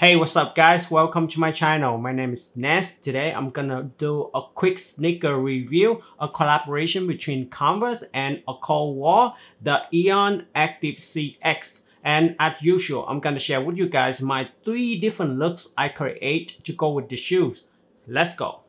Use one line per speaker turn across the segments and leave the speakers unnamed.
Hey, what's up guys? Welcome to my channel. My name is Ness. Today I'm gonna do a quick sneaker review, a collaboration between Converse and A Cold Wall, the Aeon Active CX. And as usual, I'm gonna share with you guys my three different looks I create to go with the shoes. Let's go.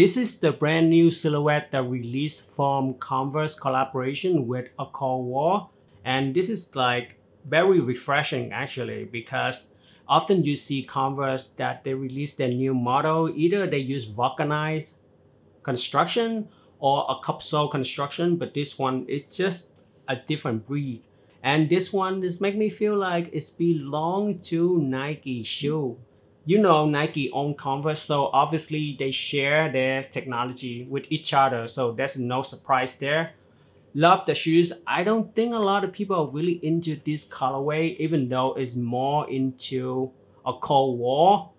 This is the brand new silhouette that released from Converse collaboration with A Cold Wall. And this is like very refreshing actually because often you see Converse that they release their new model, either they use vulcanized construction or a capsule construction, but this one is just a different breed. And this one just make me feel like it's belong to Nike shoe you know Nike own Converse, so obviously they share their technology with each other. So there's no surprise there. Love the shoes. I don't think a lot of people are really into this colorway, even though it's more into A Cold Wall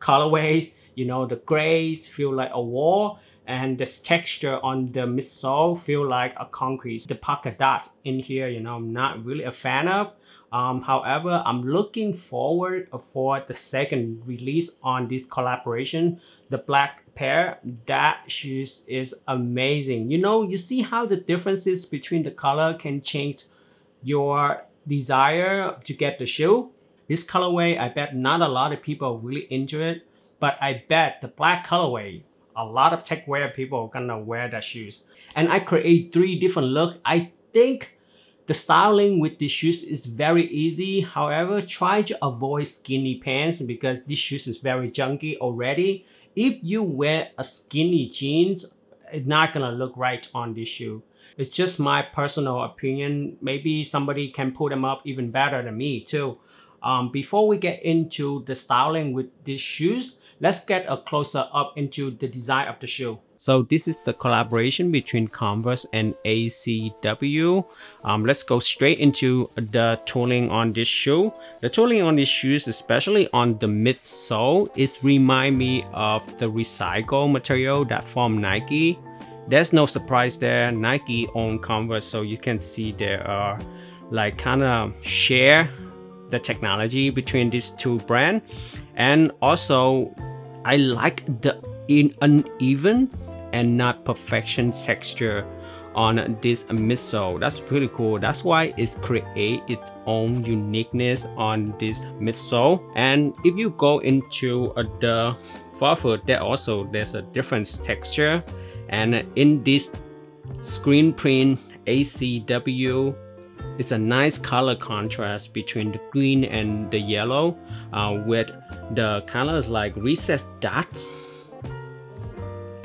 colorways. You know, the grays feel like a wall and this texture on the midsole feel like a concrete. The polka dot in here, you know, I'm not really a fan of. Um, however, I'm looking forward for the second release on this collaboration, the black pair. That shoes is amazing. You know, you see how the differences between the color can change your desire to get the shoe. This colorway, I bet not a lot of people really into it, but I bet the black colorway, a lot of tech wear people are gonna wear that shoes. And I create three different look. I think the styling with these shoes is very easy. However, try to avoid skinny pants because this shoes is very junky already. If you wear a skinny jeans, it's not gonna look right on this shoe. It's just my personal opinion. Maybe somebody can pull them up even better than me too. Um, before we get into the styling with these shoes, let's get a closer up into the design of the shoe. So this is the collaboration between Converse and ACW. Um, let's go straight into the tooling on this shoe. The tooling on these shoes, especially on the midsole, is remind me of the recycle material that from Nike. There's no surprise there. Nike own Converse, so you can see there are like kind of share the technology between these two brands. And also, I like the in uneven and not perfection texture on this midsole. That's pretty cool. That's why it create its own uniqueness on this midsole. And if you go into uh, the forefoot, there also there's a different texture. And in this screen print ACW, it's a nice color contrast between the green and the yellow uh, with the colors like recessed dots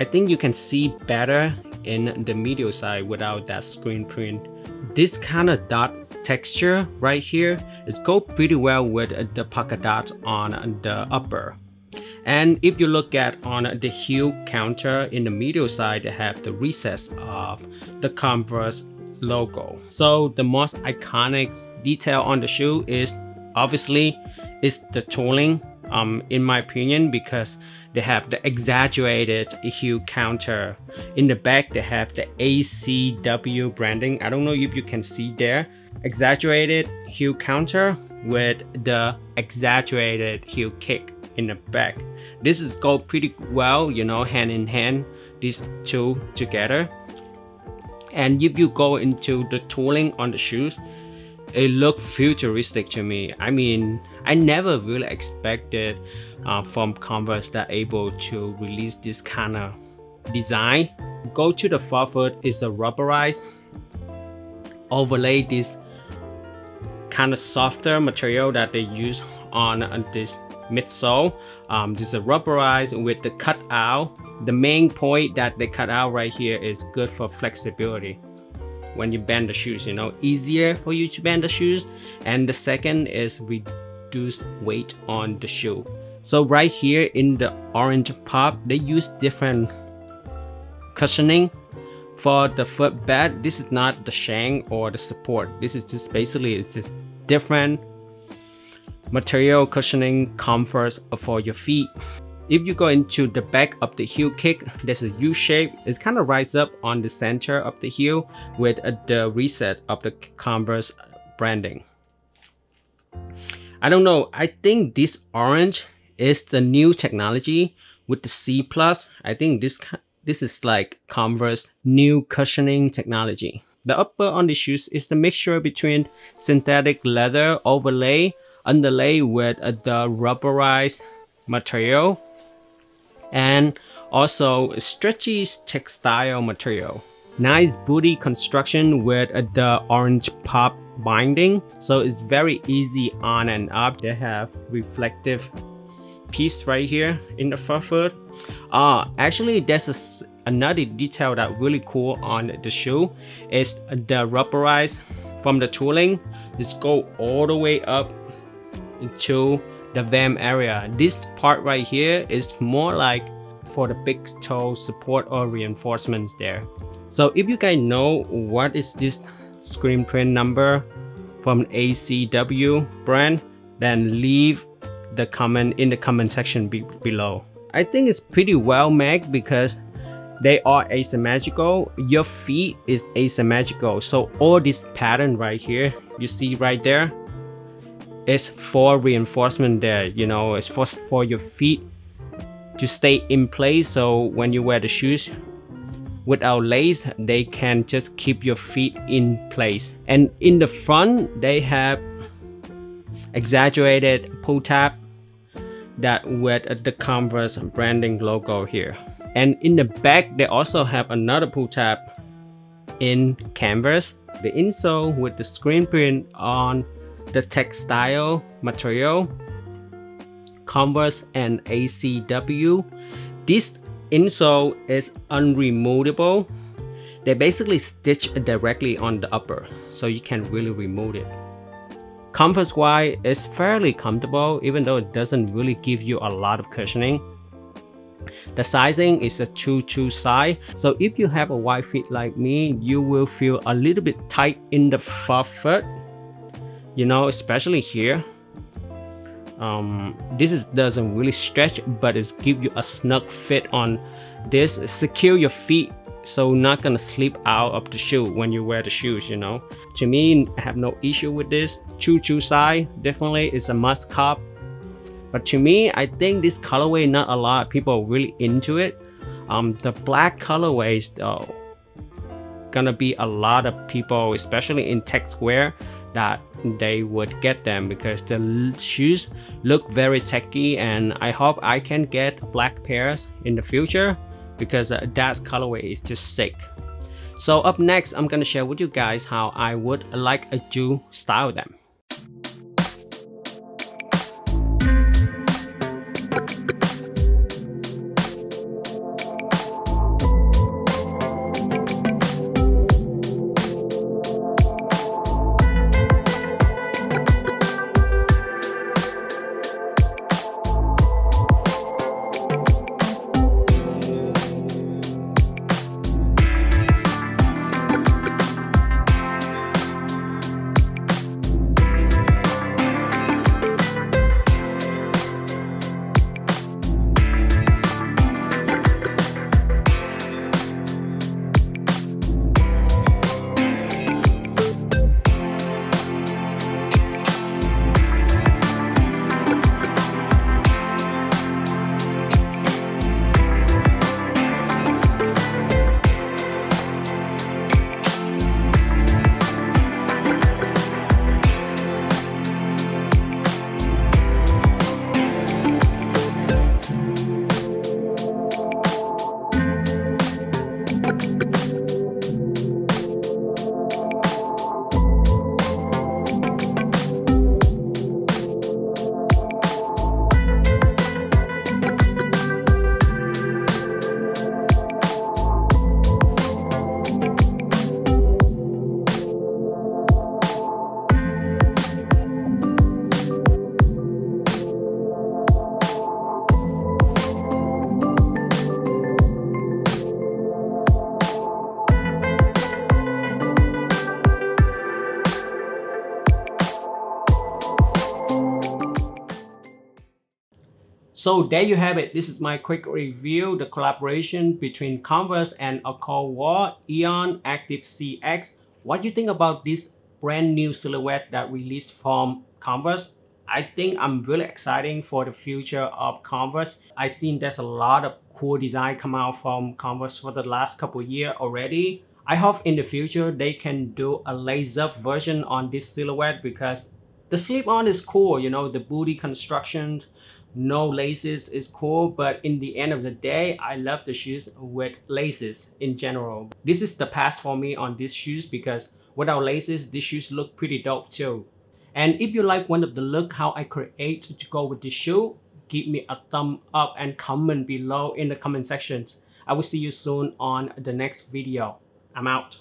I think you can see better in the medial side without that screen print. This kind of dot texture right here is go pretty well with the polka dot on the upper. And if you look at on the heel counter in the medial side, they have the recess of the Converse logo. So the most iconic detail on the shoe is obviously is the tooling um, in my opinion because they have the exaggerated heel counter. In the back, they have the ACW branding. I don't know if you can see there. Exaggerated heel counter with the exaggerated heel kick in the back. This is go pretty well, you know, hand in hand, these two together. And if you go into the tooling on the shoes, it look futuristic to me. I mean, I never really expected uh, from Converse that able to release this kind of design. Go to the forefoot is the rubberized overlay this kind of softer material that they use on, on this midsole. Um, this is rubberized with the cutout. The main point that they cut out right here is good for flexibility when you bend the shoes, you know, easier for you to bend the shoes. And the second is reduced weight on the shoe. So right here in the orange pop, they use different cushioning for the footbed. This is not the shank or the support. This is just basically it's just different material cushioning comforts for your feet. If you go into the back of the heel kick, there's a U shape. It kind of rises up on the center of the heel with the reset of the Converse branding. I don't know. I think this orange is the new technology with the C plus. I think this this is like Converse new cushioning technology. The upper on the shoes is the mixture between synthetic leather overlay underlay with the rubberized material and also stretchy textile material. Nice booty construction with the orange pop binding so it's very easy on and up. They have reflective piece right here in the front foot. Uh, actually there's a, another detail that really cool on the shoe is the rubberized from the tooling. Just go all the way up into the vamp area. This part right here is more like for the big toe support or reinforcements there. So if you guys know what is this screen print number from ACW brand, then leave the comment in the comment section be below. I think it's pretty well made because they are asymmetrical. Your feet is asymmetrical. So all this pattern right here, you see right there, is for reinforcement there you know it's for for your feet to stay in place. So when you wear the shoes without lace they can just keep your feet in place. And in the front they have exaggerated pull tab that with the converse branding logo here. And in the back they also have another pull tab in canvas. The insole with the screen print on the textile material, Converse and ACW. This insole is unremovable. They basically stitch directly on the upper, so you can really remove it. Comfort wise, it's fairly comfortable even though it doesn't really give you a lot of cushioning. The sizing is a true true size, so if you have a wide feet like me, you will feel a little bit tight in the far foot you know especially here um, this is, doesn't really stretch but it's give you a snug fit on this. Secure your feet so not gonna slip out of the shoe when you wear the shoes you know. To me I have no issue with this. Choo choo size definitely is a must cop. But to me I think this colorway not a lot of people really into it. Um, the black colorways though gonna be a lot of people especially in tech square that they would get them because the shoes look very techy and I hope I can get black pairs in the future because uh, that colorway is just sick. So up next, I'm gonna share with you guys how I would like Jew style them. So there you have it. This is my quick review, the collaboration between Converse and Accord War Aeon Active CX. What do you think about this brand new silhouette that released from Converse? I think I'm really exciting for the future of Converse. I've seen there's a lot of cool design come out from Converse for the last couple years already. I hope in the future they can do a laser version on this silhouette because the slip-on is cool, you know, the booty construction, no laces is cool, but in the end of the day, I love the shoes with laces in general. This is the past for me on these shoes because without laces, these shoes look pretty dope too. And if you like one of the look how I create to go with this shoe, give me a thumb up and comment below in the comment sections. I will see you soon on the next video. I'm out.